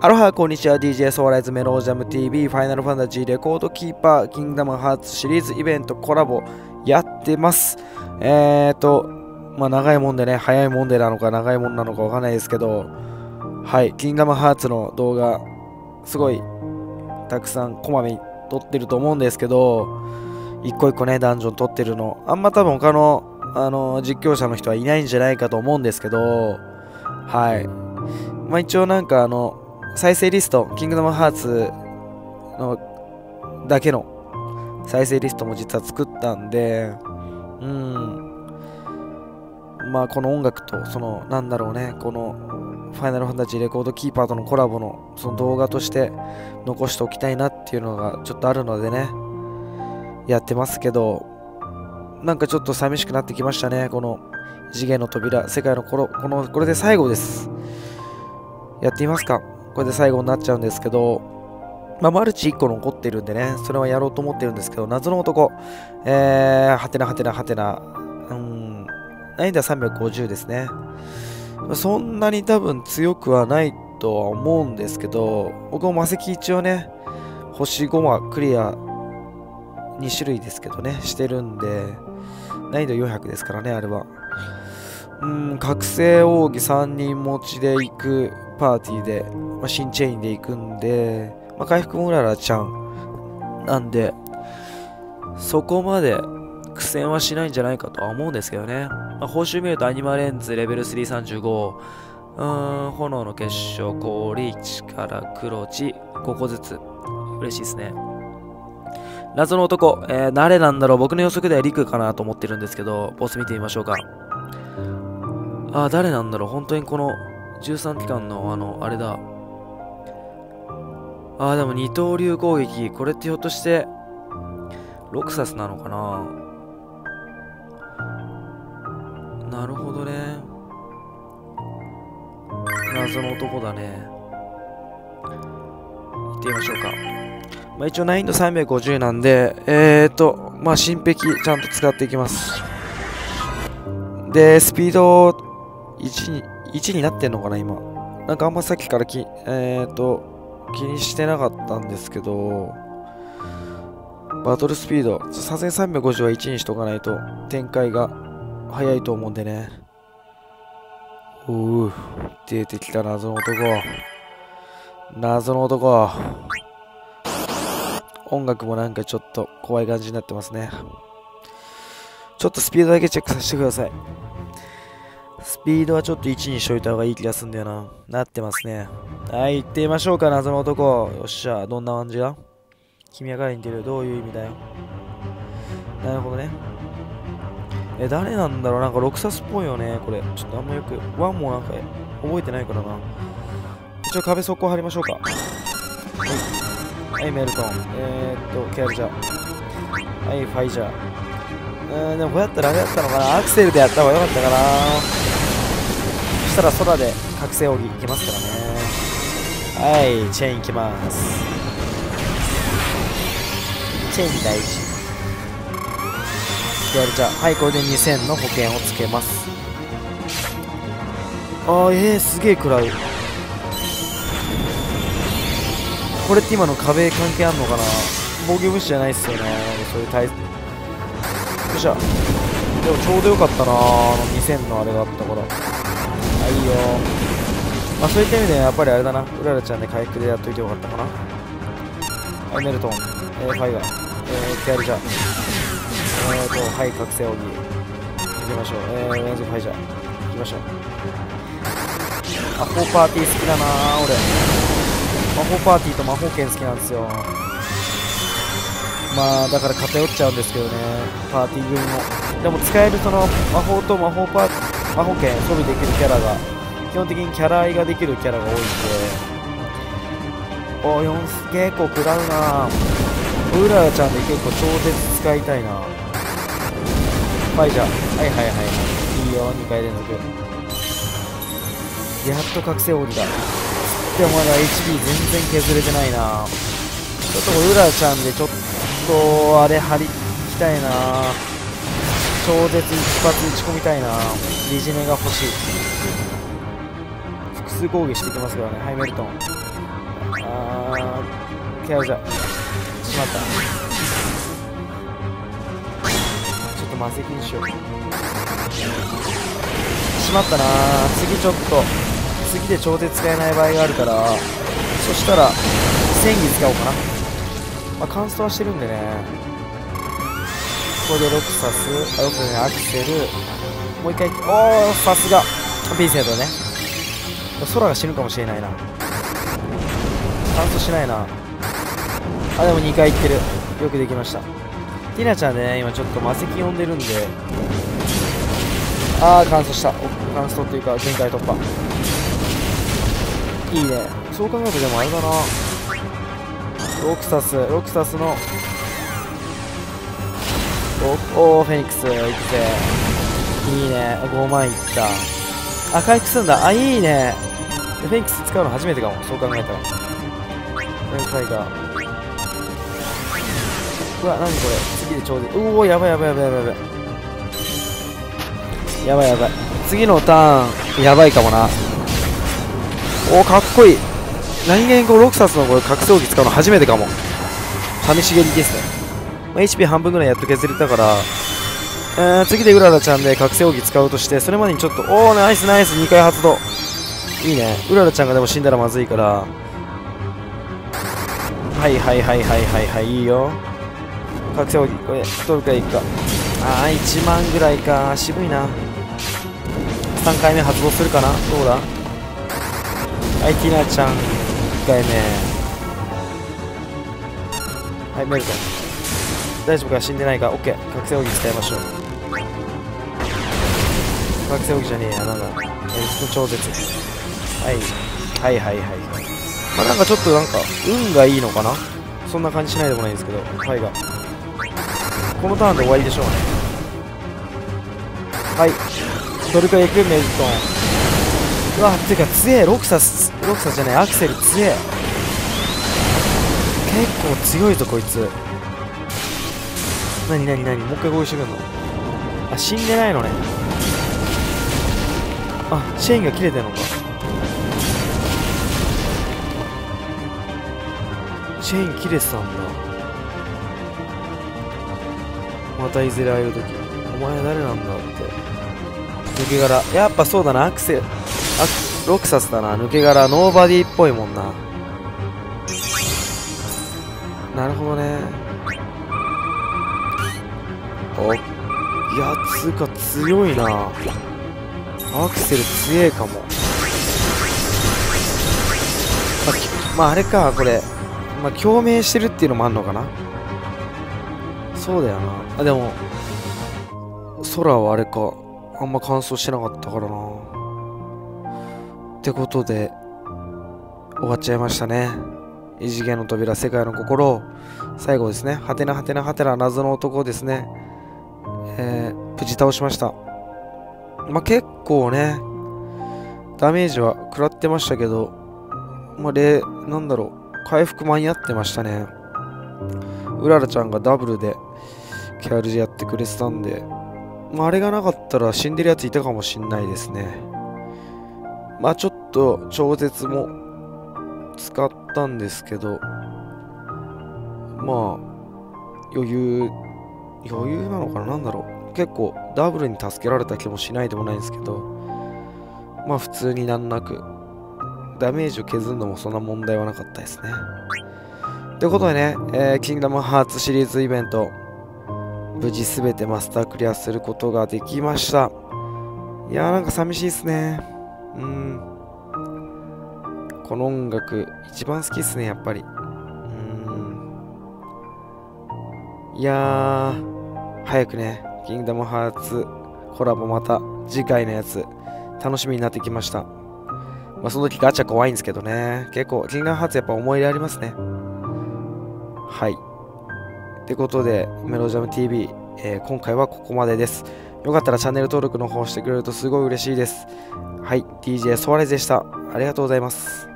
アロハこんにちは。DJ ソーライズメロージャム TV ファイナルファンタジーレコードキーパーキングダムハーツシリーズイベントコラボやってます。えーとまあ長いもんでね早いもんでなのか長いもんなのかわかんないですけどはい。キングダムハーツの動画すごいたくさんこまめに撮ってると思うんですけど一個一個ねダンジョン撮ってるの。あんま多分他のあの実況者の人はいないんじゃないかと思うんですけどはい。まあ一応なんかあの再生リスト、キングダムハーツのだけの再生リストも実は作ったんで、うん。まあこの音楽と、その、なんだろうね、このファイナルファンタジーレコードキーパーとのコラボのその動画として残しておきたいなっていうのがちょっとあるのでね、やってますけど、なんかちょっと寂しくなってきましたね、この次元の扉、世界のこの、この、これで最後です。やってみますかこれで最後になっちゃうんですけど、まあ、マルチ1個残ってるんでね、それはやろうと思ってるんですけど、謎の男、えー、はてなはてなはてな、うん、難易度は350ですね。そんなに多分強くはないとは思うんですけど、僕も魔石一応ね、星5はクリア2種類ですけどね、してるんで、難易度400ですからね、あれは。うん、覚醒奥義3人持ちで行くパーティーで、まあ、新チェインで行くんで、まあ、回復もうららちゃんなんで、そこまで苦戦はしないんじゃないかとは思うんですけどね。まあ、報酬見るとアニマレンズレベル335、うーん、炎の結晶、氷、力、黒地、5個ずつ。嬉しいですね。謎の男、えー、誰なんだろう僕の予測ではリクかなと思ってるんですけど、ボス見てみましょうか。あー、誰なんだろう本当にこの13機関のあの、あれだ。ああ、でも二刀流攻撃。これってひょっとして、ロクサスなのかな？なるほどね。謎の男だね。行ってみましょうか。まあ、一応難易度350なんで、えーと、まあ、新壁ちゃんと使っていきます。で、スピード1に、1になってんのかな、今。なんかあんまさっきからき、えっ、ー、と、気にしてなかったんですけど、バトルスピード、さすがに350は1にしとかないと展開が早いと思うんでね。おう、出てきた謎の男。謎の男。音楽もなんかちょっと怖い感じになってますね。ちょっとスピードだけチェックさせてください。スピードはちょっと1にしといた方がいい気がすんだよな。なってますね。はい、行ってみましょうか、謎の男。よっしゃ、どんな感じだ？君は彼に出る。どういう意味だよ？なるほどね。え、誰なんだろう？なんか6サスっぽいよね、これ。ちょっとあんまよく。1もなんか覚えてないからな。一応壁速攻張りましょうか。はい。はい、メルトン。えー、っと、ケアルジャー。はい、ファイジャー。うーん、でもこうやったらあれやったのかなアクセルでやった方がよかったかなたら空で覚醒奥義いけますからねはいチェーンいきますチェーン大事やるじゃはいこれで2000の保険をつけますあーえー、すげえ暗いこれって今の壁関係あんのかな防御物資じゃないっすよねそういう対よっしゃでもちょうどよかったなあの2000のあれがあったからいいよ。まあそういった意味でやっぱりあれだな。うららちゃんで回復でやっといてよかったかな。はいネルトン、えー、ファイガー、えー、ケアルジャー。えーとはい覚醒奥義行きましょう。えー、ウェンズファイジャー。行きましょう。魔法パーティー好きだな俺。魔法パーティーと魔法剣好きなんですよ。まあだから偏っちゃうんですけどね。パーティー組も。でも使えるその魔法と魔法パーティー魔法剣装備できるキャラが基本的にキャラ合いができるキャラが多いんで。お4結構食らうな。ウララちゃんで結構超絶使いたいな。ファイジャー。はいはいはいはい。いいよ2回連続やっと覚醒鬼だ。でもまだ HP 全然削れてないな。ちょっとウララちゃんでちょっとあれ張りきたいな。超絶一発打ち込みたいなリジネが欲しい。複数攻撃してきますからねはいメルトン。あーケアじゃしまった。ちょっと魔石にしよう。しまったな。次ちょっと。次で超絶使えない場合があるから。そしたら戦技使おうかな。まあ乾燥はしてるんでね。ここでロクサスあロクサスねアクセル。もう一回おおさすが。ピンセントね。空が死ぬかもしれないな。乾燥しないな。あでも2回いってる。よくできました。ティナちゃんね今ちょっと魔石呼んでるんで。ああ乾燥した。乾燥っていうか限界突破。いいね。そう考えるとでもあれだな。ロクサスロクサスのおおフェニックスいくぜ。いいね。5万いった。あ回復すんだ。あいいね。フェニックス使うの初めてかも。そう考えたら。何回かうわ何これ。次でちょうどうおやばいやばいやばいやばい。やばいやばい。次のターンやばいかもな。おおかっこいい。何気にこうロクサスのこれ格闘技使うの初めてかも。試し蹴りですね、まあ、HP 半分ぐらいやっと削れたからえー、次でうららちゃんで覚醒奥義使うとしてそれまでにちょっとおおナイスナイス2回発動。いいね。うららちゃんがでも死んだらまずいから。はいはいはいはいはいはいいいよ。覚醒奥義これ取るかいくか。ああ1万ぐらいか。渋いな。3回目発動するかな？どうだ？はいティナちゃん1回目。はいメルト大丈夫か死んでないか？OK 覚醒奥義使いましょう。覚醒奥義じゃねえや。なんだ。エリスト超絶。はい。はいはいはいはい。まあなんかちょっとなんか運がいいのかな？そんな感じしないでもないんですけどはいが。このターンで終わりでしょうね。はい。ドルカ行くメルトン。うわってか強え。ロクサスロクサスじゃない。アクセル強え。結構強いぞこいつ。なになになにもう一回合意してくんの？あ死んでないのね。あチェーンが切れてんのか。チェーン切れてたんだ。またいずれ会える時。お前誰なんだって。抜け殻。やっぱそうだな。アクセル。ロクサスだな。抜け殻。ノーバディっぽいもんな。なるほどね。おいやつうか強いな。アクセル強えかも。まあ、あ、あれかこれ。まあ共鳴してるっていうのもあんのかな。そうだよな。あでも空はあれか。あんま乾燥してなかったからな。ってことで終わっちゃいましたね。異次元の扉世界の心。最後ですね。はてなはてなはてな謎の男ですね。えー、無事倒しましたまあ結構ねダメージは食らってましたけどまあ例なんだろう回復間に合ってましたねうららちゃんがダブルでキャルジやってくれてたんでまあ、あれがなかったら死んでるやついたかもしんないですね。まあちょっと超絶も使ったんですけど、まあ余裕、余裕なのかな？なんだろう。結構ダブルに助けられた気もしないでもないんですけど、まあ普通になんなくダメージを削るのもそんな問題はなかったですね。ということでね、えー、キングダムハーツシリーズイベント、無事全てマスタークリアすることができました。いやーなんか寂しいっすね。うん。この音楽一番好きっすねやっぱり。うん。いやー早くねキングダムハーツコラボまた次回のやつ楽しみになってきましたまあその時ガチャ怖いんですけどね結構キングダムハーツやっぱ思い入れありますねはいってことで、メロジャム TV、えー、今回はここまでです。よかったらチャンネル登録の方してくれるとすごい嬉しいです。はい、DJ ソワレズでした。ありがとうございます。